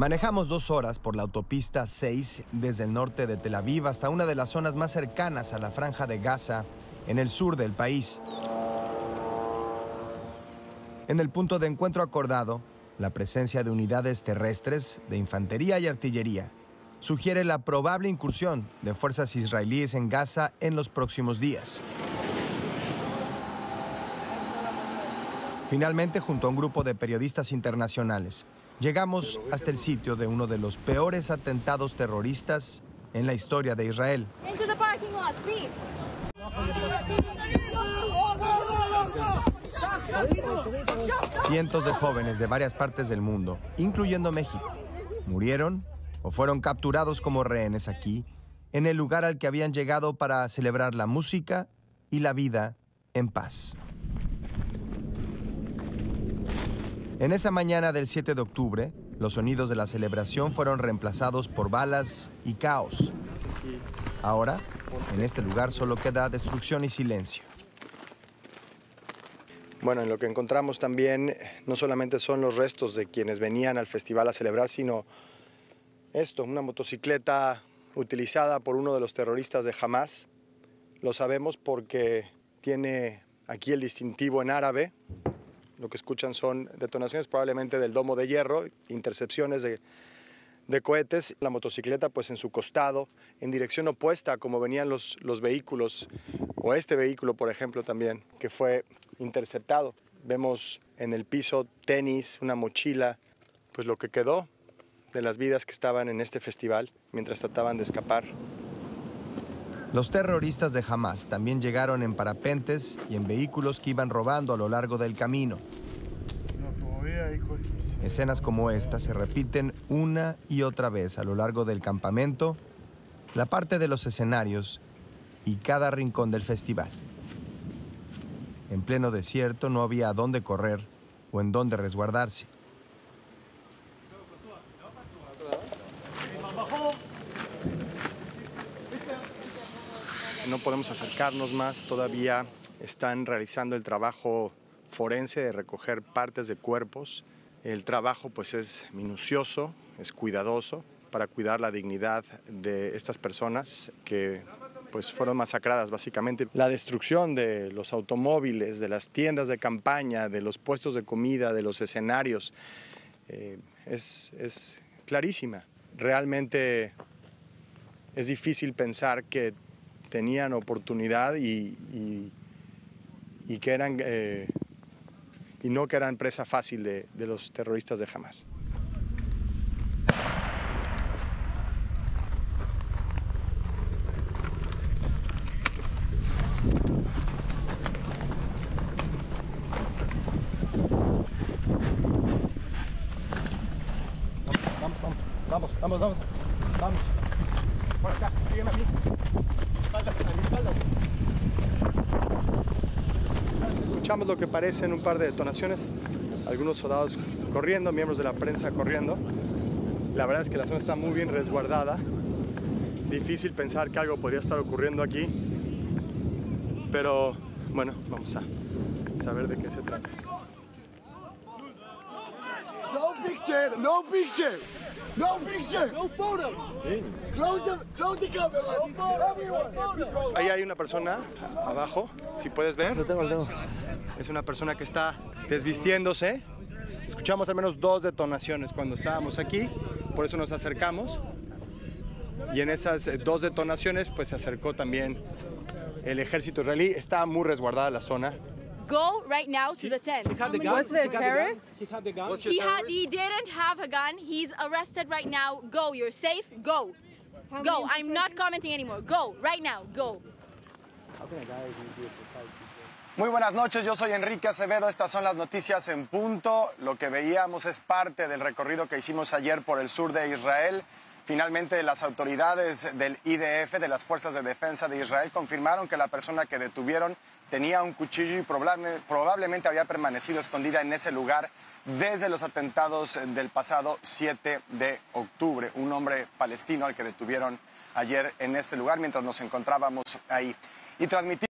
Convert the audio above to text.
Manejamos dos horas por la autopista 6 desde el norte de Tel Aviv hasta una de las zonas más cercanas a la franja de Gaza en el sur del país. En el punto de encuentro acordado, la presencia de unidades terrestres, de infantería y artillería sugiere la probable incursión de fuerzas israelíes en Gaza en los próximos días. Finalmente, junto a un grupo de periodistas internacionales, Llegamos hasta el sitio de uno de los peores atentados terroristas en la historia de Israel. Cientos de jóvenes de varias partes del mundo, incluyendo México, murieron o fueron capturados como rehenes aquí, en el lugar al que habían llegado para celebrar la música y la vida en paz. En esa mañana del 7 de octubre, los sonidos de la celebración fueron reemplazados por balas y caos. Ahora, en este lugar solo queda destrucción y silencio. Bueno, en lo que encontramos también no solamente son los restos de quienes venían al festival a celebrar, sino esto, una motocicleta utilizada por uno de los terroristas de Hamas. Lo sabemos porque tiene aquí el distintivo en árabe, lo que escuchan son detonaciones probablemente del domo de hierro, intercepciones de, cohetes. La motocicleta pues en su costado, en dirección opuesta como venían los, los vehículos, o este vehículo por ejemplo también, que fue interceptado. Vemos en el piso tenis, una mochila, pues lo que quedó de las vidas que estaban en este festival mientras trataban de escapar. Los terroristas de Hamas también llegaron en parapentes y en vehículos que iban robando a lo largo del camino. Escenas como esta se repiten una y otra vez a lo largo del campamento, la parte de los escenarios y cada rincón del festival. En pleno desierto no había a dónde correr o en dónde resguardarse. No podemos acercarnos más, todavía están realizando el trabajo forense de recoger partes de cuerpos. El trabajo pues es minucioso, es cuidadoso para cuidar la dignidad de estas personas que pues fueron masacradas básicamente. La destrucción de los automóviles, de las tiendas de campaña, de los puestos de comida, de los escenarios, eh, es, es clarísima. Realmente es difícil pensar que tenían oportunidad y, que eran eh, y no que eran presa fácil de, de los terroristas de Hamas. Vamos, vamos, vamos, vamos, vamos, vamos. Por acá, sígueme a mí. Escuchamos lo que parecen un par de detonaciones, algunos soldados corriendo, miembros de la prensa corriendo. La verdad es que la zona está muy bien resguardada. Difícil pensar que algo podría estar ocurriendo aquí. Pero bueno, vamos a saber de qué se trata. No picture, no picture. No picture. No photo. Close the, close the camera. Ahí hay una persona abajo, si puedes ver. Lo tengo, lo tengo. Es una persona que está desvistiéndose. Escuchamos al menos dos detonaciones cuando estábamos aquí, por eso nos acercamos. Y en esas eh, dos detonaciones, pues se acercó también el ejército israelí. Está muy resguardada la zona. Go right now to the tent. Was the terrorist? He had the gun. He had. He didn't have a gun. He's arrested right now. Go. You're safe. Go. Go. I'm not commenting anymore. Go right now. Go. Muy buenas noches, yo soy Enrique Acevedo, estas son las noticias en punto. Lo que veíamos es parte del recorrido que hicimos ayer por el sur de Israel. Finalmente, las autoridades del IDF, de las Fuerzas de Defensa de Israel, confirmaron que la persona que detuvieron tenía un cuchillo y probablemente había permanecido escondida en ese lugar desde los atentados del pasado 7 de octubre. Un hombre palestino al que detuvieron ayer en este lugar mientras nos encontrábamos ahí. Y transmitir